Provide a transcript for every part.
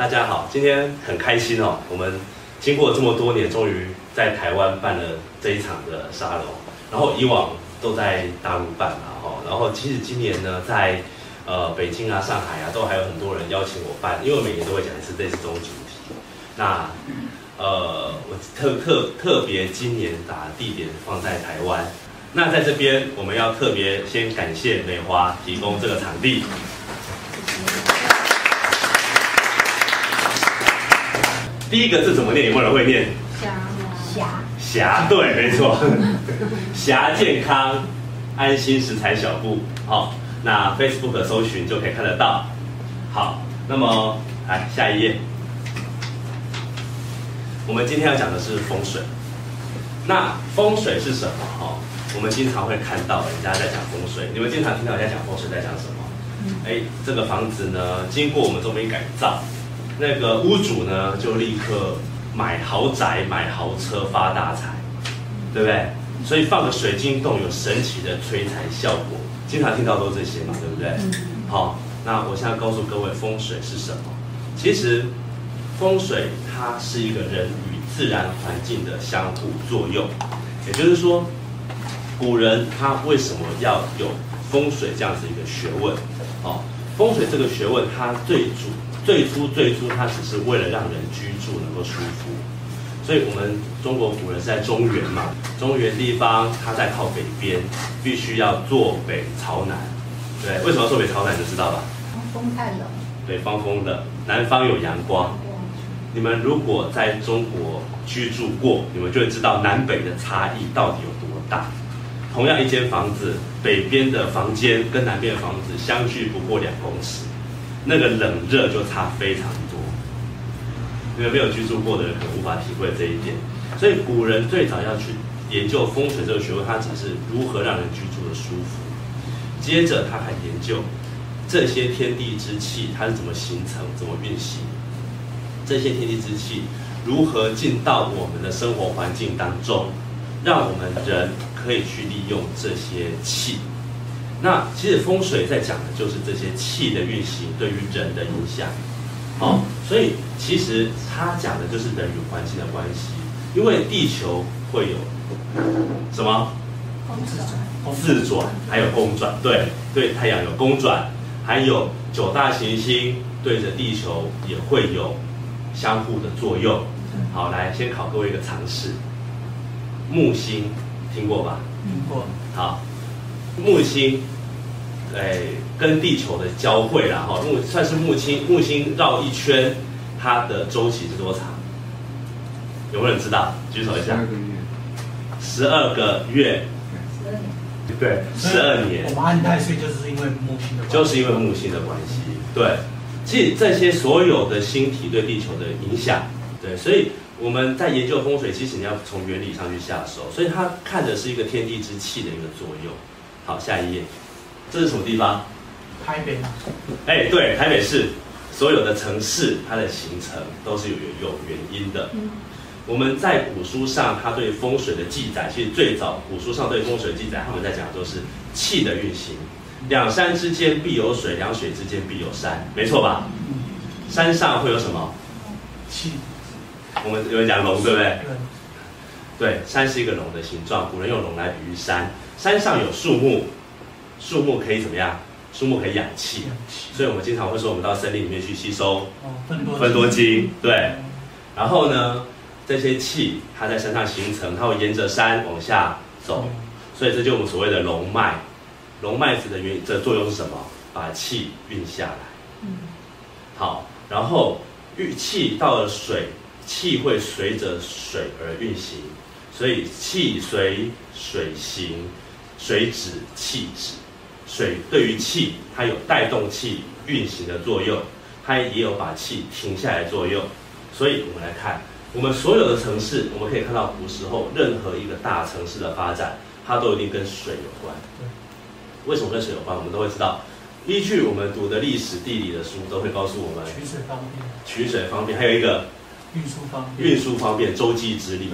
大家好，今天很开心哦，我们经过这么多年，终于在台湾办了这一场的沙龙。然后以往都在大陆办嘛，哈。然后其实今年呢，在呃北京啊、上海啊，都还有很多人邀请我办，因为我每年都会讲一次类似这种主题。那呃，我特特特别今年把地点放在台湾。那在这边，我们要特别先感谢美华提供这个场地。第一个字怎么念？有没有人会念？霞霞霞，对，没错。霞健康安心食材小布，好，那 Facebook 搜寻就可以看得到。好，那么来下一页。我们今天要讲的是风水。那风水是什么？哈，我们经常会看到人家在讲风水。你们经常听到人家讲风水在讲什么？哎，这个房子呢，经过我们这边改造。那个屋主呢，就立刻买豪宅、买豪车发大财，对不对？所以放个水晶洞有神奇的催财效果，经常听到都这些嘛，对不对？好，那我现在告诉各位，风水是什么？其实风水它是一个人与自然环境的相互作用，也就是说，古人他为什么要有风水这样子一个学问？好，风水这个学问它最主。最初最初，它只是为了让人居住能够舒服，所以我们中国古人是在中原嘛，中原地方它在靠北边，必须要坐北朝南，对，为什么坐北朝南就知道吧？风太冷。对，方风的，南方有阳光。你们如果在中国居住过，你们就会知道南北的差异到底有多大。同样一间房子，北边的房间跟南边的房子相距不过两公尺。那个冷热就差非常多，因为没有居住过的人可能无法体会这一点。所以古人最早要去研究风水这个学问，他只是如何让人居住的舒服。接着他还研究这些天地之气它是怎么形成、怎么运行，这些天地之气如何进到我们的生活环境当中，让我们人可以去利用这些气。那其实风水在讲的就是这些气的运行对于人的影响，好，所以其实它讲的就是人与环境的关系，因为地球会有什么自转，自转，还有公转，对对，太阳有公转，还有九大行星对着地球也会有相互的作用。好，来先考各位一个常识，木星听过吧？听过。好。木星，哎，跟地球的交汇，然后木算是木星，木星绕一圈，它的周期是多长？有没有人知道？举手一下。十二个月。十二个月。十二年。对，十二年。我们安太岁就是因为木星的。就是因为木星的关系。对，其实这些所有的星体对地球的影响，对，所以我们在研究风水，其实你要从原理上去下手，所以它看的是一个天地之气的一个作用。好，下一页，这是什么地方？台北。哎，对，台北市所有的城市，它的形成都是有有原因的。嗯，我们在古书上，它对风水的记载，其实最早古书上对风水的记载，他们在讲的都是气的运行。两山之间必有水，两水之间必有山，没错吧？山上会有什么？气。我们有人讲龙，对不对？对，山是一个龙的形状，古人用龙来比喻山。山上有树木，树木可以怎么样？树木可以养气，所以我们经常会说，我们到森林里面去吸收分多精。对，然后呢，这些气它在山上形成，它会沿着山往下走，所以这就我们所谓的龙脉。龙脉子的原的作用是什么？把气运下来。嗯，好，然后运气到了水，气会随着水而运行，所以气随水行。水止气止，水对于气，它有带动气运行的作用，它也有把气停下来作用。所以我们来看，我们所有的城市，我们可以看到古时候任何一个大城市的发展，它都一定跟水有关。为什么跟水有关？我们都会知道，依据我们读的历史、地理的书，都会告诉我们取水方便。取水方便，还有一个运输方便。运输方便，洲际之力。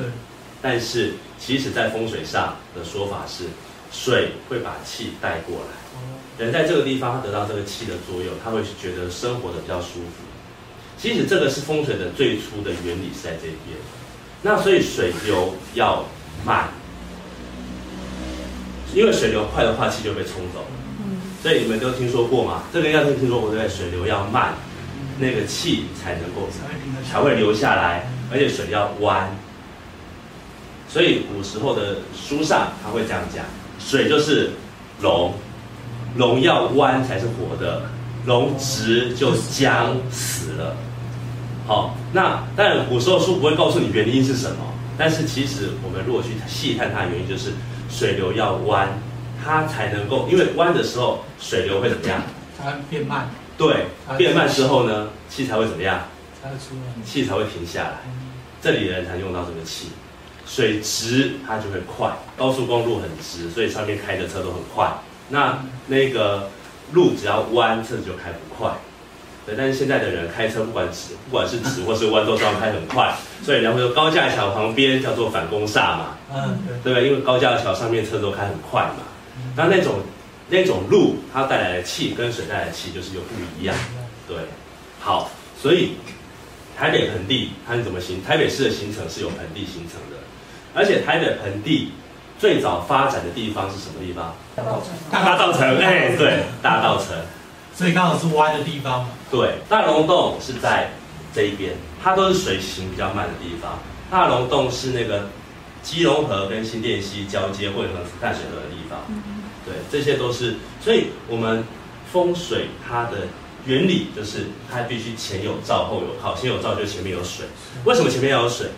但是，其实在风水上的说法是。水会把气带过来，人在这个地方，他得到这个气的作用，他会觉得生活的比较舒服。其实这个是风水的最初的原理是在这边。那所以水流要慢，因为水流快的话，气就被冲走了。所以你们都听说过嘛？这个应该都听说过对不对？水流要慢，那个气才能够才会停得才会流下来，而且水要弯。所以古时候的书上他会这样讲：水就是龙，龙要弯才是活的，龙直就僵死了。好，那当然古时候书不会告诉你原因是什么，但是其实我们如果去细看它的原因，就是水流要弯，它才能够，因为弯的时候水流会怎么样？它会变慢，对，变慢之后呢，气才会怎么样？气才会停下来。这里的人才用到这个气。水直它就会快，高速公路很直，所以上面开的车都很快。那那个路只要弯，车子就开不快。对，但是现在的人开车不管直，不管是直或是弯，都是要开很快。所以人家会说高架桥旁边叫做反攻煞嘛，嗯，对。对不对？因为高架桥上面车都开很快嘛。那那种那种路，它带来的气跟水带来的气就是又不一样。对，好，所以台北盆地它是怎么形？台北市的形成是由盆地形成的，而且台北盆地最早发展的地方是什么地方？大道城。大道城，哎，对，大道城，所以刚好是弯的地方嘛。对，大龙洞是在这一边，它都是水行比较慢的地方。大龙洞是那个基隆河跟新店溪交接汇合淡水河的地方。对，这些都是，所以我们风水它的原理就是它必须前有照后有靠，先有照就前面有水。为什么前面要有水？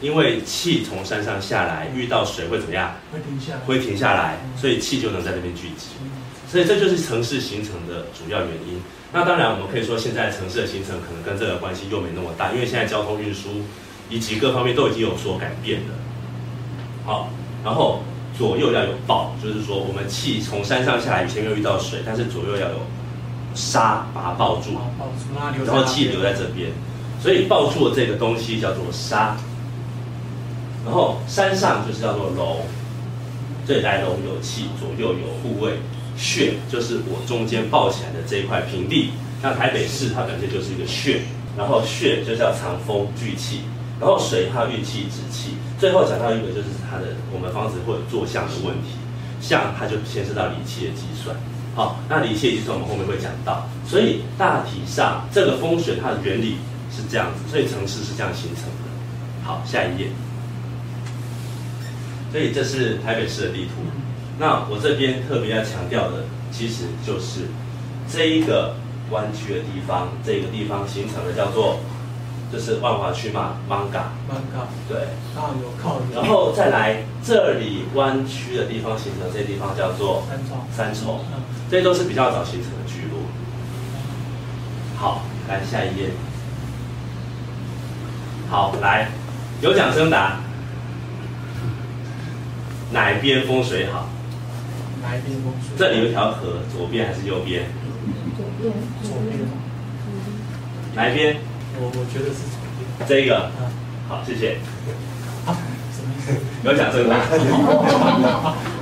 因为气从山上下来，遇到水会怎么样？会停下来。会停下来，所以气就能在那边聚集。所以这就是城市形成的主要原因。那当然，我们可以说现在城市的形成可能跟这个关系又没那么大，因为现在交通运输以及各方面都已经有所改变了。好，然后左右要有抱，就是说我们气从山上下来，前面遇到水，但是左右要有沙把它抱住，抱住，然后气留在这边，所以抱住的这个东西叫做沙。然后山上就是叫做龙，这里来龙有气，左右有护卫。穴就是我中间抱起来的这一块平地，像台北市它本身就是一个穴，然后穴就是要藏风聚气，然后水它运气止气。最后讲到一个就是它的我们房子会有坐向的问题，向它就牵涉到理气的计算。好，那理气的计算我们后面会讲到，所以大体上这个风水它的原理是这样子，所以城市是这样形成的。好，下一页。所以这是台北市的地图。那我这边特别要强调的，其实就是这一个弯曲的地方，这个地方形成的叫做，就是万华区嘛，Manga。Manga。对。刚好有靠。然后再来这里弯曲的地方形成这地方叫做三重。三重。嗯。这些都是比较早形成的聚落。好，来下一页。好，来，有奖征答。哪一边风水好？哪一边风水？这里有一条河，左边还是右边？左边。左边。哪一边？我我觉得是左边。这个。好，谢谢。啊？什么意思？有奖征答。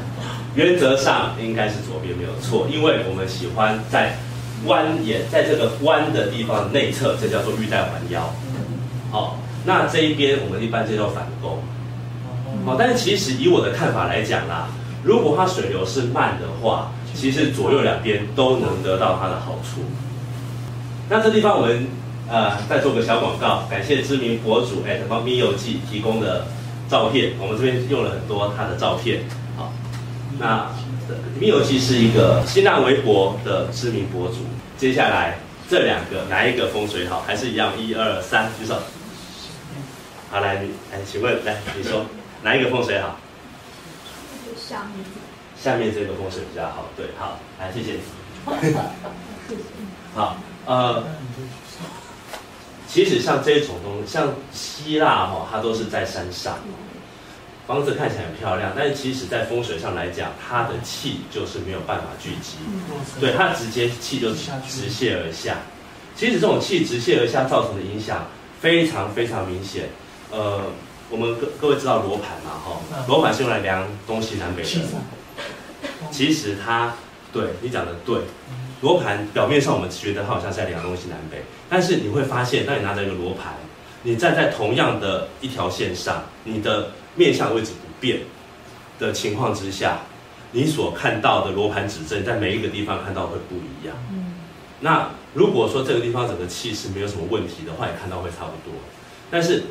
原则上应该是左边没有错，因为我们喜欢在弯眼，在这个弯的地方内侧，这叫做玉带环腰。好，那这一边我们一般就叫反弓。好，但是其实以我的看法来讲啦，如果它水流是慢的话，其实左右两边都能得到它的好处。那这地方我们呃再做个小广告，感谢知名博主艾特方咪游记提供的照片，我们这边用了很多他的照片。好，那米游记是一个新浪微博的知名博主。接下来这两个哪一个风水好？还是一样，一二三，举手。好，来你来，请问来你说。哪一个风水好？下面。下面这个风水比较好，对，好，来，谢谢你。好，呃，其实像这种东西，像希腊哈，它都是在山上，房子看起来很漂亮，但是其实在风水上来讲，它的气就是没有办法聚集，对，它直接气就直泻而下。其实这种气直泻而下造成的影响非常非常明显，呃。我们各各位知道罗盘嘛？哈，罗盘是用来量东西南北的。其实它，对你讲的对，罗盘表面上我们觉得它好像在量东西南北，但是你会发现，当你拿着一个罗盘，你站在同样的一条线上，你的面向位置不变的情况之下，你所看到的罗盘指针在每一个地方看到会不一样。嗯，那如果说这个地方整个气势没有什么问题的话，你看到会差不多。但是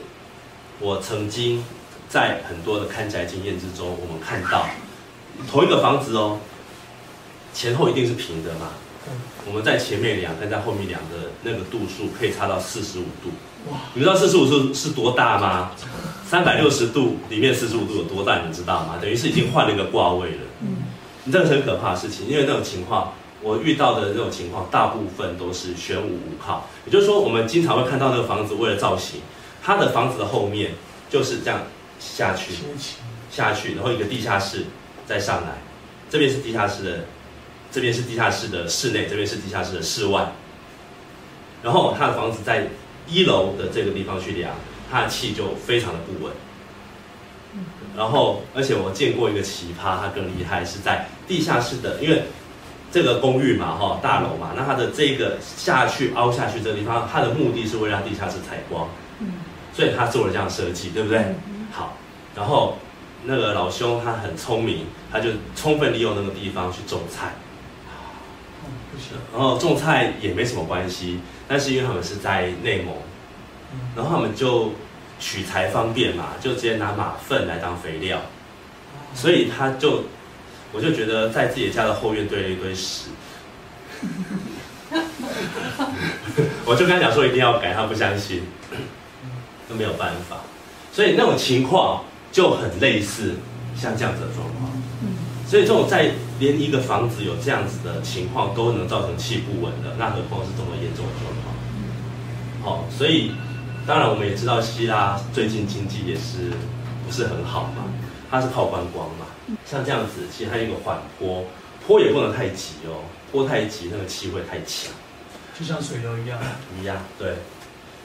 我曾经在很多的看宅经验之中，我们看到同一个房子哦，前后一定是平的嘛。我们在前面两跟在后面两的那个度数可以差到四十五度。哇，你知道四十五度是多大吗？三百六十度里面四十五度有多大？你知道吗？等于是已经换了一个卦位了。嗯，你这个是很可怕的事情，因为那种情况，我遇到的那种情况，大部分都是玄武五号。也就是说，我们经常会看到那个房子为了造型，它的房子的后面就是这样下去，下去，然后一个地下室再上来，这边是地下室的，这边是地下室的室内，这边是地下室的室外。然后它的房子在一楼的这个地方去量，它的气就非常的不稳。然后，而且我见过一个奇葩，它更厉害，是在地下室的，因为这个公寓嘛，哈，大楼嘛，那它的这个下去凹下去这个地方，它的目的是为了让地下室采光，嗯，所以他做了这样的设计，对不对？嗯好，然后那个老兄他很聪明，他就充分利用那个地方去种菜，然后种菜也没什么关系，但是因为他们是在内蒙，嗯，然后他们就取材方便嘛，就直接拿马粪来当肥料，所以他就，我就觉得在自己家的后院堆了一堆屎，我就跟他讲说一定要改，他不相信，都没有办法，所以那种情况就很类似像这样子的状况。嗯。所以这种在连一个房子有这样子的情况都能造成气不稳的，那何况是这么严重的状况？好、所以当然我们也知道希腊最近经济也是不是很好嘛，它是靠观光嘛，像这样子其实它有一个缓坡，坡也不能太急哦，坡太急那个气会太强。就像水流一样，一样，对。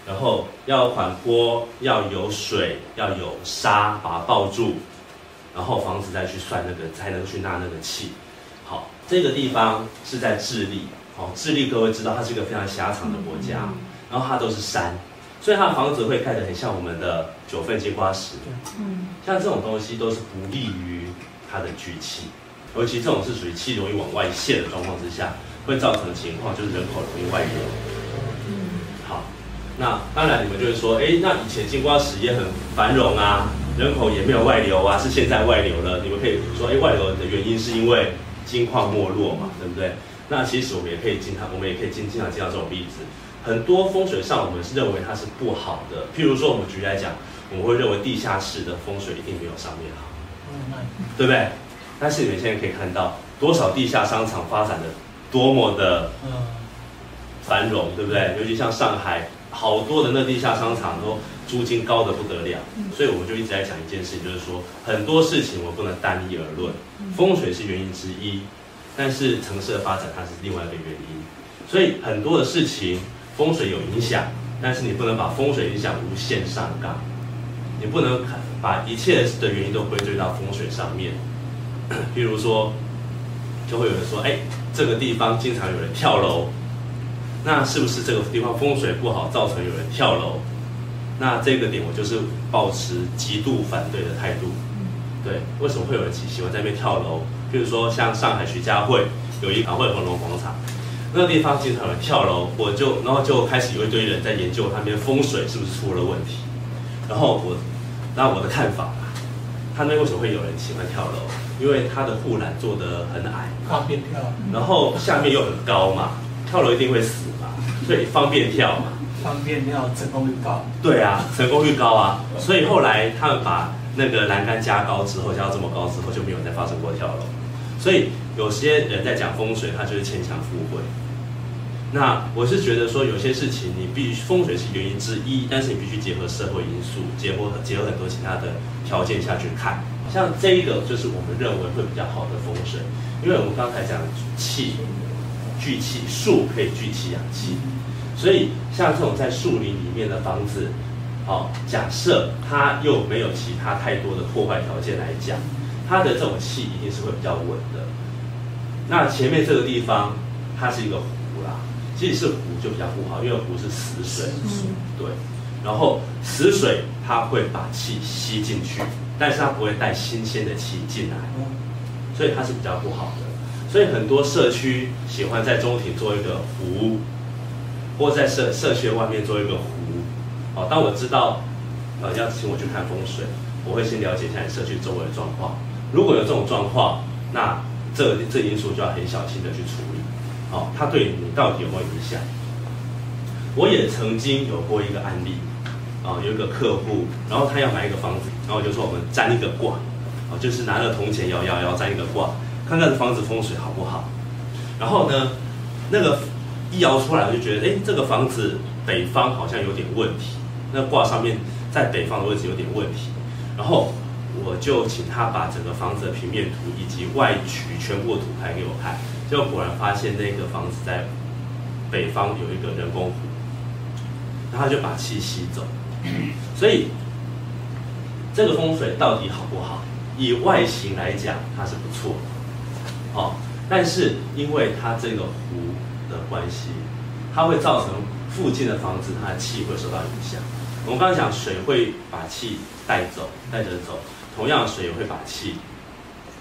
然后要缓坡，要有水，要有沙把它抱住，然后房子再去算那个，才能去纳那个气。好，这个地方是在智利，好，智利各位知道它是一个非常狭长的国家，然后它都是山，所以它的房子会盖得很像我们的九份金瓜石，嗯。像这种东西都是不利于它的聚气，尤其这种是属于气容易往外泄的状况之下，会造成的情况就是人口容易外流。那当然你们就会说，哎，那以前金瓜石也很繁荣啊，人口也没有外流啊，是现在外流了。你们可以说，哎，外流的原因是因为金矿没落嘛，对不对？那其实我们也可以经常，我们也可以经经常见到这种例子。很多风水上我们是认为它是不好的，譬如说我们举例来讲，我们会认为地下室的风水一定没有上面好。对不对？但是你们现在可以看到，多少地下商场发展的多么的，繁荣，对不对？尤其像上海，好多的那地下商场都租金高的不得了，所以我们就一直在讲一件事情，就是说很多事情我们不能单一而论，风水是原因之一，但是城市的发展它是另外一个原因，所以很多的事情风水有影响，但是你不能把风水影响无限上纲，你不能把一切的原因都归罪到风水上面，譬如说，就会有人说，哎，这个地方经常有人跳楼。那是不是这个地方风水不好，造成有人跳楼？那这个点我就是保持极度反对的态度。对，为什么会有人喜喜欢在那边跳楼？譬如说像上海徐家汇有一港汇恒隆广场，那个地方经常有人跳楼，我就然后就开始有一堆人在研究那边风水是不是出了问题。然后我，那我的看法，他那边为什么会有人喜欢跳楼？因为他的护栏做得很矮，方便跳，然后下面又很高嘛，跳楼一定会死嘛，所以方便跳嘛。方便跳，成功率高，对啊，成功率高啊，所以后来他们把那个栏杆加高之后，加到这么高之后，就没有再发生过跳楼。所以有些人在讲风水，他就是牵强附会。那我是觉得说，有些事情你必须风水是原因之一，但是你必须结合社会因素，结合结合很多其他的条件下去看。像这一个就是我们认为会比较好的风水，因为我们刚才讲气聚气，树可以聚气养气，所以像这种在树林里面的房子，好、假设它又没有其他太多的破坏条件来讲，它的这种气一定是会比较稳的。那前面这个地方它是一个湖啦，即使是湖就比较不好，因为湖是死水，嗯对。然后死水它会把气吸进去，但是它不会带新鲜的气进来，嗯所以它是比较不好的。所以很多社区喜欢在中庭做一个湖，或在社社区外面做一个湖。哦，当我知道呃要请我去看风水，我会先了解一下你社区周围的状况。如果有这种状况，那这这因素就要很小心的去处理。好、它对你到底有没有影响？我也曾经有过一个案例，啊、有一个客户，然后他要买一个房子，然后我就说我们占一个卦，啊、就是拿了铜钱摇摇摇占一个卦，看看这房子风水好不好。然后呢，那个一摇出来，我就觉得，哎，这个房子北方好像有点问题，那卦上面在北方的位置有点问题。然后我就请他把整个房子的平面图以及外渠全部的图拍给我看，结果果然发现那个房子在北方有一个人工湖，然后他就把气吸走。所以这个风水到底好不好？以外形来讲，它是不错的，哦，但是因为它这个湖的关系，它会造成附近的房子它的气会受到影响。我们刚刚讲水会把气带走，带着走，同样水也会把气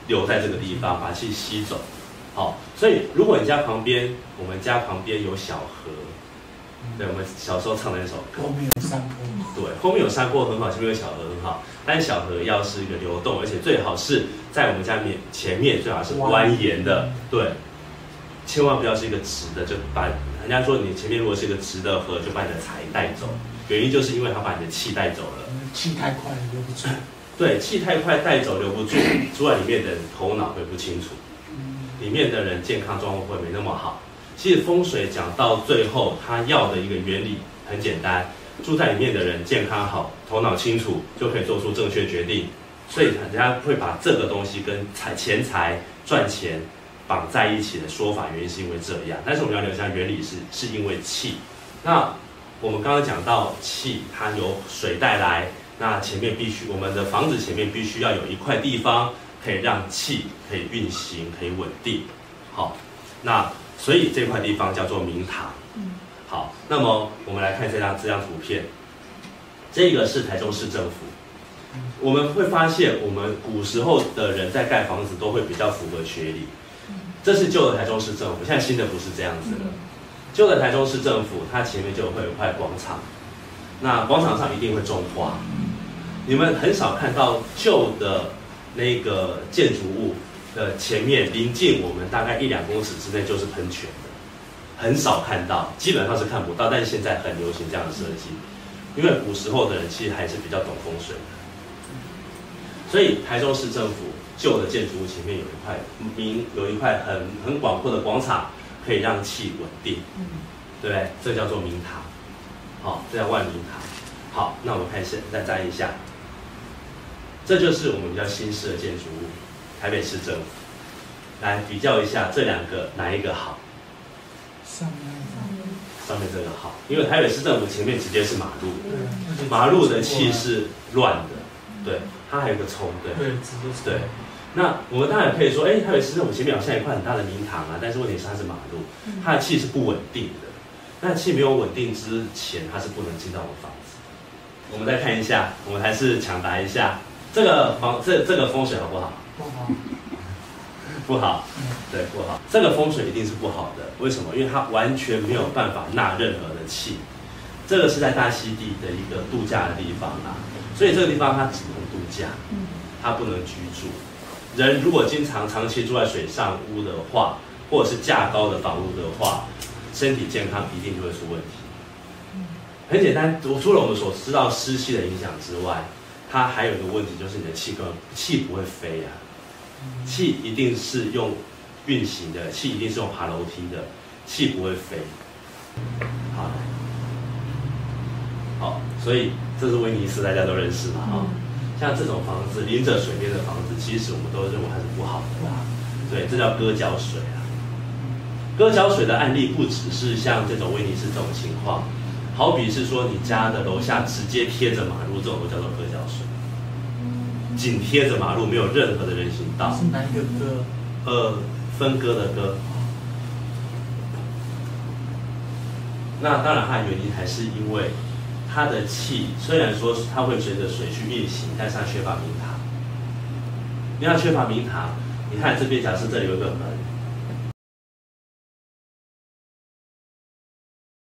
留在这个地方，把气吸走。好，所以如果你家旁边，我们家旁边有小河，对，我们小时候唱的那首歌，后面有山坡，对，后面有山坡很好，前面有小河很好，但小河要是一个流动，而且最好是在我们家面前面最好是蜿蜒的，对，千万不要是一个直的，就把人家说你前面如果是一个直的河，就把你的财带走，原因就是因为它把你的气带走了。气太快了留不住。对，气太快带走留不住，住在里面的人头脑会不清楚，里面的人健康状况会没那么好。其实风水讲到最后，它要的一个原理很简单，住在里面的人健康好，头脑清楚，就可以做出正确决定。所以人家会把这个东西跟财钱财赚钱绑在一起的说法，原因是因为这样。但是我们要了解一下原理是是因为气。那我们刚刚讲到气，它由水带来，那前面必须我们的房子前面必须要有一块地方可以让气可以运行，可以稳定。好，那所以这块地方叫做明堂。嗯好，那么我们来看这张这张图片，这个是台中市政府。我们会发现，我们古时候的人在盖房子都会比较符合学理。这是旧的台中市政府，现在新的不是这样子了。旧的台中市政府，它前面就会有一块广场，那广场上一定会种花。你们很少看到旧的那个建筑物的前面临近我们大概一两公尺之内就是喷泉的，很少看到，基本上是看不到。但是现在很流行这样的设计，因为古时候的人其实还是比较懂风水的，所以台州市政府旧的建筑物前面有一块明有一块很很广阔的广场，可以让气稳定。对不对？这叫做明堂，好，这叫万明堂。好，那我们看一下，再站一下，这就是我们比较新式的建筑物，台北市政府。来比较一下这两个哪一个好？上面上面这个好，因为台北市政府前面直接是马路，对马路的气是乱的，对，它还有一个冲，对。对，直接是对那我们当然可以说，哎，台北市政府前面好像有一块很大的明堂啊，但是问题是它是马路，它的气是不稳定的。那气没有稳定之前，它是不能进到我们房子。我们再看一下，我们还是抢答一下，这个房这这个风水好不好？不好，不好，对，不好。这个风水一定是不好的，为什么？因为它完全没有办法纳任何的气。这个是在大溪地的一个度假的地方啊，所以这个地方它只能度假，它不能居住。人如果经常长期住在水上屋的话，或者是架高的房屋的话，身体健康一定就会出问题。很简单，除了我们所知道湿气的影响之外，它还有一个问题就是你的气根气不会飞啊，气一定是用运行的，气一定是用爬楼梯的，气不会飞。好，好，所以这是威尼斯，大家都认识嘛，哈、像这种房子临着水边的房子，其实我们都认为它是不好的。啦，对，这叫割脚水啊。割脚水的案例不只是像这种威尼斯这种情况，好比是说你家的楼下直接贴着马路，这种都叫做割脚水。紧贴着马路没有任何的人行道。是哪一个歌。呃分割的歌。那当然它的原因还是因为它的气虽然说它会随着水去运行但是它缺乏明堂。你要缺乏明堂你看这边假设这里有个门